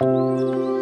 Música